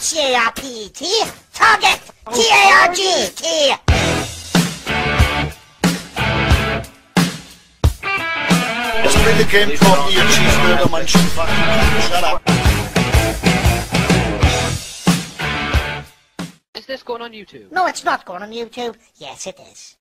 C-A-R-P-T. Target. Oh, T-A-R-G-T. It's been a game called Ear Cheeseburger Munching Fucking Shut up. Is this going on YouTube? No, it's not going on YouTube. Yes, it is.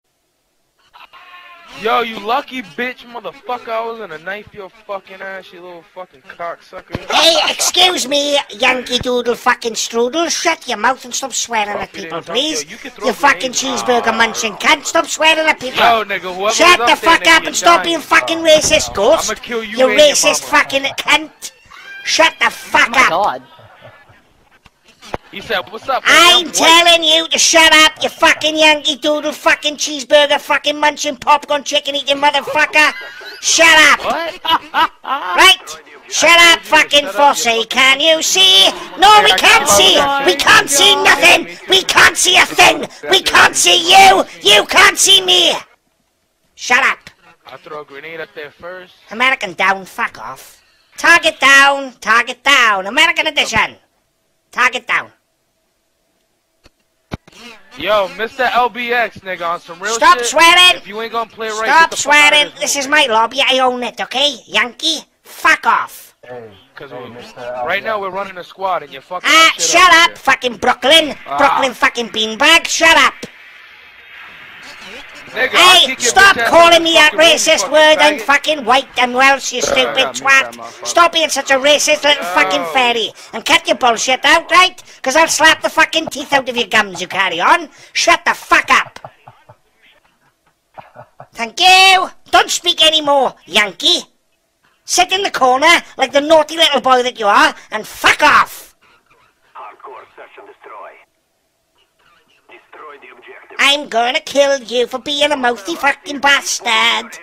Yo, you lucky bitch, motherfucker! I was gonna knife your fucking ass, you little fucking cocksucker. Hey, excuse me, Yankee Doodle fucking strudel. Shut your mouth and stop swearing at Fuck it, people, yo, please. you You fucking grenades. cheeseburger munching cunt. Stop swearing at people. Yo, nigga, whoever Shut was the up there, fuck nigga, up and stop dying. being fucking racist, ghost. I'ma kill you You racist fucking cunt. Shut the fuck Oh my up. god. He said, what's up? I'm nigga? What? telling you to shut up, you fucking Yankee Doodle fucking cheeseburger fucking munching popcorn chicken eating motherfucker. Shut up. What? Right? Shut up, fucking Fossey, can you see? No, we can't see! We can't see nothing! We can't see a thing! We can't see you! You can't see me! Shut up! I'll throw a grenade up there first. American down, fuck off. Target down, target down. American edition. Target down. Yo, Mr. LBX, nigga, on some real Stop shit. swearing! If you ain't gonna play right, Stop get the fuck out of swearing! This is my lobby, I own it, okay? Yankee, fuck off! Hey, Cause hey, we, right now we're running a squad and you're fucking. Ah, shut up up, fucking Brooklyn! Ah. Brooklyn fucking beanbag, shut up! Nigga, Hey, stop calling me that racist word and fucking white and Welsh, you stupid twat. Stop being such a racist little fucking fairy and cut your bullshit out, right? Because I'll slap the fucking teeth out of your gums, you carry on. Shut the fuck up. Thank you. Don't speak anymore, Yankee. Sit in the corner like the naughty little boy that you are and fuck off. I'm gonna kill you for being a mouthy fucking bastard.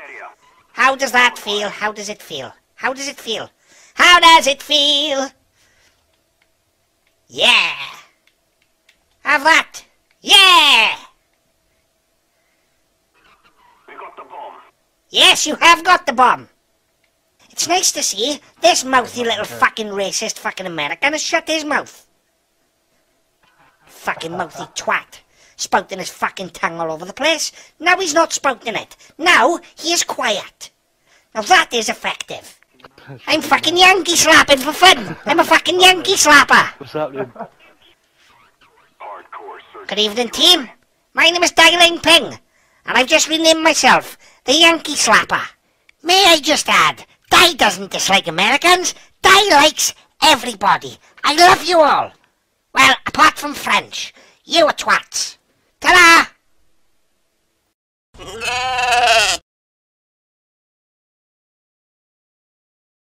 How does that feel? How does it feel? How does it feel? How does it feel? Yeah. Have that. Yeah. We got the bomb. Yes, you have got the bomb. It's nice to see this mouthy little fucking racist fucking American has shut his mouth. Fucking mouthy twat. Spouting his fucking tongue all over the place. Now he's not spouting it. Now he is quiet. Now that is effective. I'm fucking Yankee slapping for fun. I'm a fucking Yankee slapper. What's dude? Good evening, team. My name is Dai Ling Ping, and I've just renamed myself the Yankee Slapper. May I just add, Dai doesn't dislike Americans. Dai likes everybody. I love you all. Well, apart from French. You are twats. Cá.